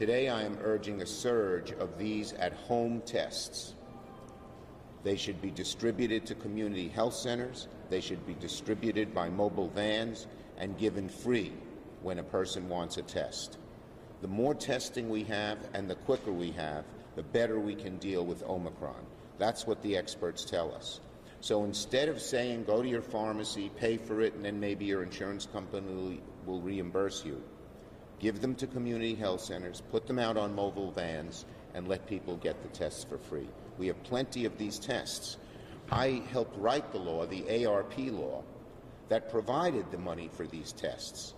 Today, I am urging a surge of these at home tests. They should be distributed to community health centers, they should be distributed by mobile vans, and given free when a person wants a test. The more testing we have and the quicker we have, the better we can deal with Omicron. That's what the experts tell us. So instead of saying go to your pharmacy, pay for it, and then maybe your insurance company will reimburse you, give them to community health centers, put them out on mobile vans, and let people get the tests for free. We have plenty of these tests. I helped write the law, the ARP law, that provided the money for these tests.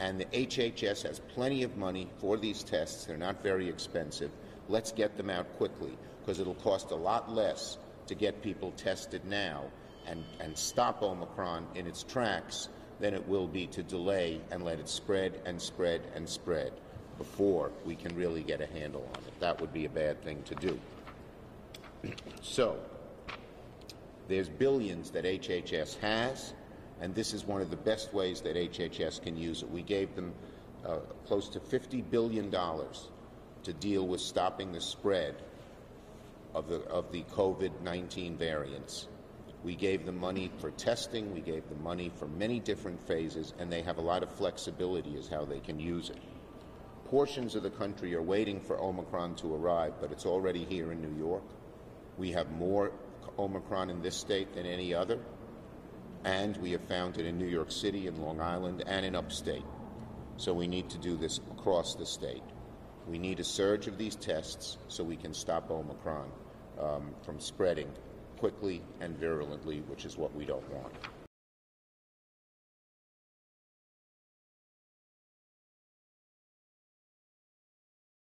And the HHS has plenty of money for these tests. They're not very expensive. Let's get them out quickly because it'll cost a lot less to get people tested now and, and stop Omicron in its tracks than it will be to delay and let it spread and spread and spread before we can really get a handle on it. That would be a bad thing to do. so, there's billions that HHS has, and this is one of the best ways that HHS can use it. We gave them uh, close to $50 billion to deal with stopping the spread of the, of the COVID-19 variants. We gave them money for testing, we gave them money for many different phases, and they have a lot of flexibility as how they can use it. Portions of the country are waiting for Omicron to arrive, but it's already here in New York. We have more Omicron in this state than any other, and we have found it in New York City, in Long Island, and in upstate. So we need to do this across the state. We need a surge of these tests so we can stop Omicron um, from spreading quickly and virulently, which is what we don't want.